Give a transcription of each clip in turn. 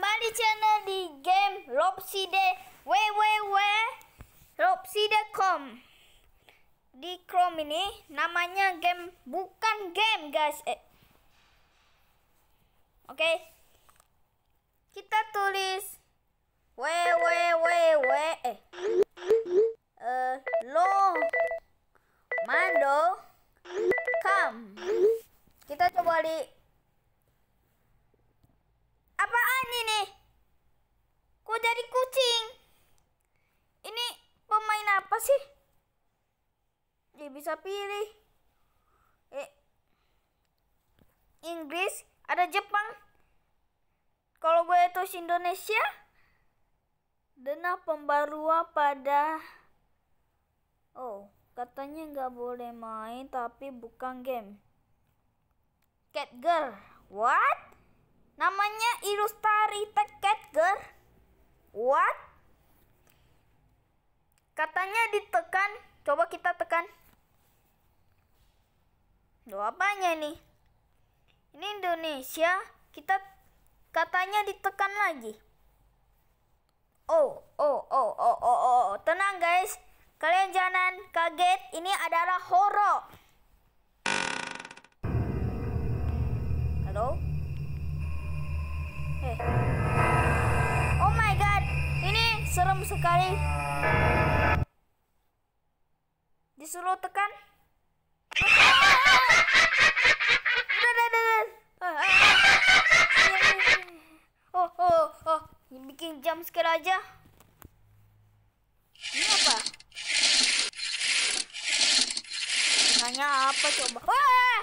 kembali channel di game Lopside www.lopside.com Di Chrome ini namanya game bukan game guys. Eh. Oke. Kita tulis www eh eh lo mando kam kita coba di apaan ini kok jadi kucing ini pemain apa sih dia bisa pilih eh Inggris ada Jepang kalau gue itu Indonesia Dana pembaruan pada Oh, katanya nggak boleh main tapi bukan game. Cat Girl. What? Namanya Ilustari Cat Girl. What? Katanya ditekan. Coba kita tekan. Loh, apanya nih? Ini Indonesia. Kita katanya ditekan lagi. Oh, oh, oh, oh, oh, oh. Tenang guys. Kalian jangan kaget. Ini adalah horor. Halo? Eh. Oh my god. Ini serem sekali. Disuruh tekan. Bikin jam scare aja. Ini apa? Nanya apa coba? Wah!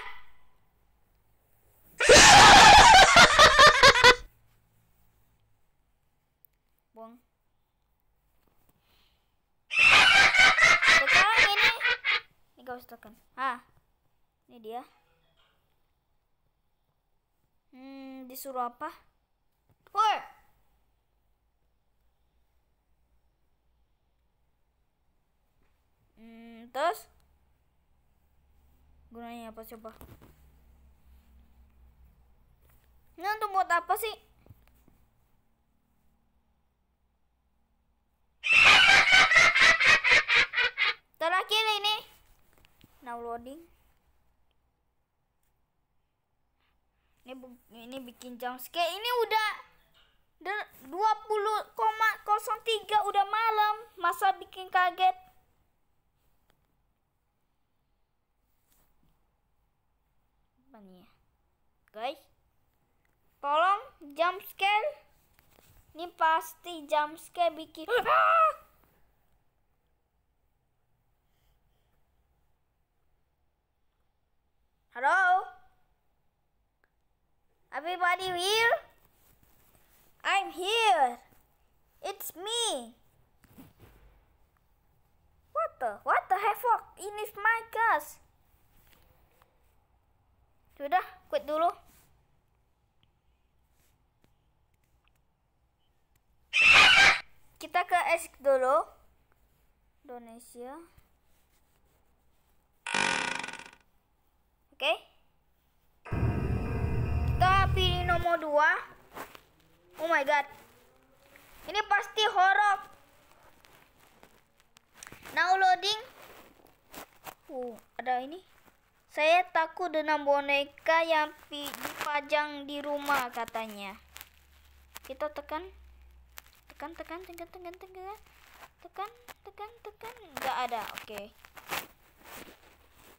Buang. Sekarang ini, ini gak usah tekan. Ah, ini dia. Hmm, disuruh apa? Woi! Hmm, terus gunanya apa coba? Ini untuk buat apa sih? Terakhir ini now loading. Ini ini bikin jump scare. Ini udah de- 20,03 udah malam. Masa bikin kaget? Apa nih ya? Guys, tolong jump scare. Ini pasti jump scare bikin. Hello? Everybody here? I'm here. It's me. What the? What the havoc? Ini my gas. Sudah, quit dulu. Kita ke S dulu. Indonesia. Oke. Kita pilih nomor 2. Oh my god. Ini pasti horor. Now loading. Uh, ada ini. Saya takut dengan boneka yang dipajang di rumah katanya. Kita tekan. Tekan, tekan, tekan, tekan, tekan. Tekan, tekan, tekan. Enggak ada. Oke.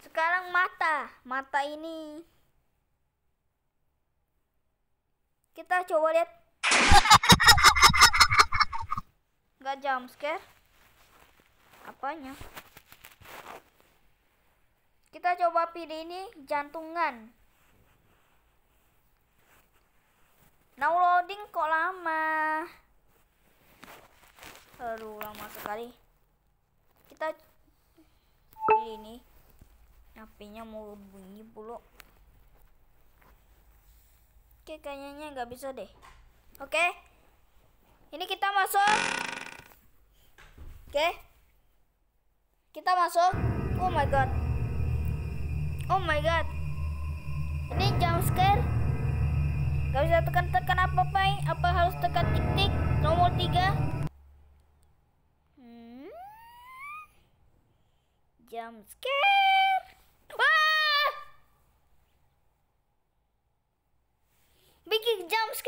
Sekarang mata. Mata ini. Kita coba lihat. Enggak jump scare. Apanya? Kita coba pilih ini jantungan. Now loading kok lama. Aduh, lama sekali. Kita pilih ini. HP-nya mau bunyi pula. Oke, kayaknya nggak bisa deh. Oke. Ini kita masuk. Oke. Kita masuk. Oh my god. Oh my god. Ini jump scare. Gak bisa tekan-tekan apa Pai? Apa harus tekan tik-tik? Nomor tiga. Hmm. Jump scare. Wah!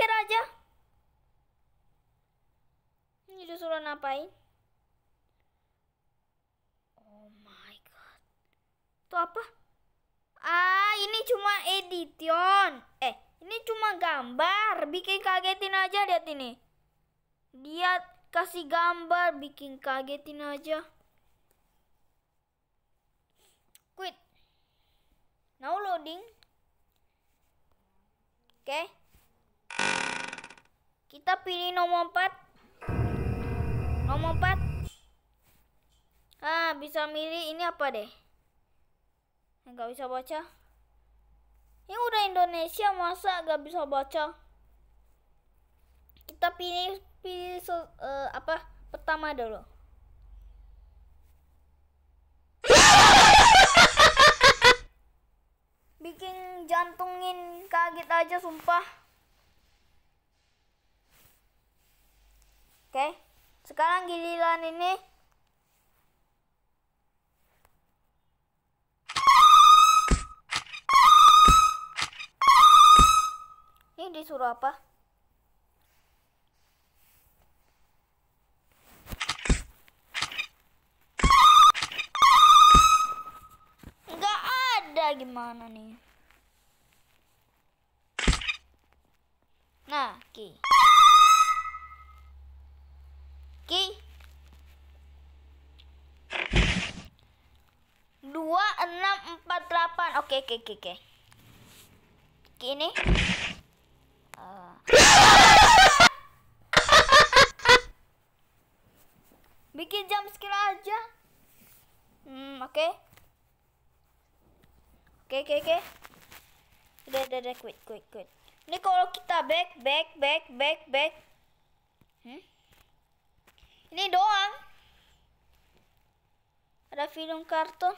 Scare aja. Ini disuruh ngapain? Oh my god. Itu apa? Ah, ini cuma edition. Eh, ini cuma gambar. Bikin kagetin aja lihat ini. Dia kasih gambar, bikin kagetin aja. Quit. Now loading. Oke. Pilih nomor 4. Nomor 4. Ah, bisa milih ini apa deh? Enggak bisa baca. Ini udah Indonesia masa gak bisa baca? Kita pilih pilih uh, apa pertama dulu. Bikin jantungin kaget aja sumpah. Oke, sekarang giliran ini Ini disuruh apa? Enggak ada gimana nih? Nah, Ki. Ki. Empat delapan. Oke, oke, oke, oke. Ki ini. Uh. Bikin jam skill aja. Hmm, oke. Okay. Oke, okay, oke, okay, oke. Okay. Udah, udah, udah, quit, quit, quit. Ini kalau kita back, back, back, back, back. Hmm? Ini doang. Ada film kartun.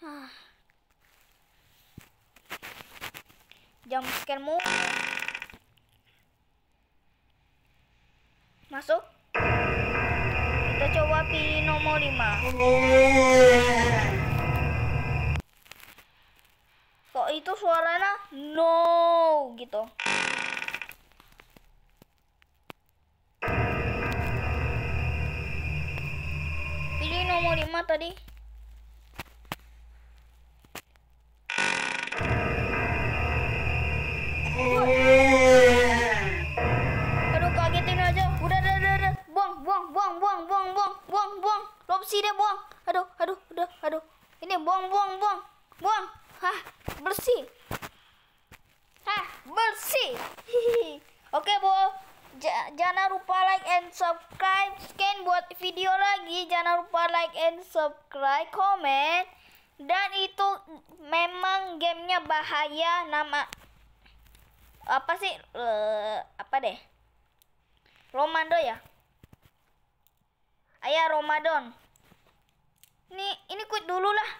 Ah. Jam scare mu. Masuk. Kita coba pilih nomor 5. Kok itu suaranya no gitu. Pilih nomor 5 tadi. Aduh kagetin aja. Udah, udah, udah, udah. Buang, buang, buang, buang, buang, buang, buang, buang. Lopsi deh buang. Aduh, aduh, udah, aduh. Ini buang, buang, buang, buang. Hah, bersih. Hah, bersih. Oke, Bu. J jangan lupa like and subscribe. Scan buat video lagi. Jangan lupa like and subscribe, comment. Dan itu memang gamenya bahaya. Nama apa sih uh, apa deh Romando ya ayah Ramadan ini ini quit dulu lah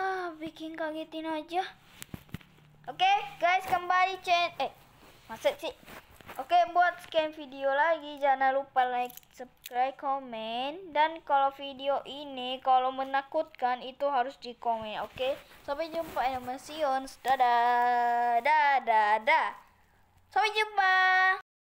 ah bikin kagetin aja oke okay, guys kembali chat eh masuk sih? Oke okay, buat scan video lagi jangan lupa like subscribe komen. Dan kalau video ini kalau menakutkan itu harus di komen oke? Okay? sampai jumpa animation dadah. Dadah. Dadah. Sampai jumpa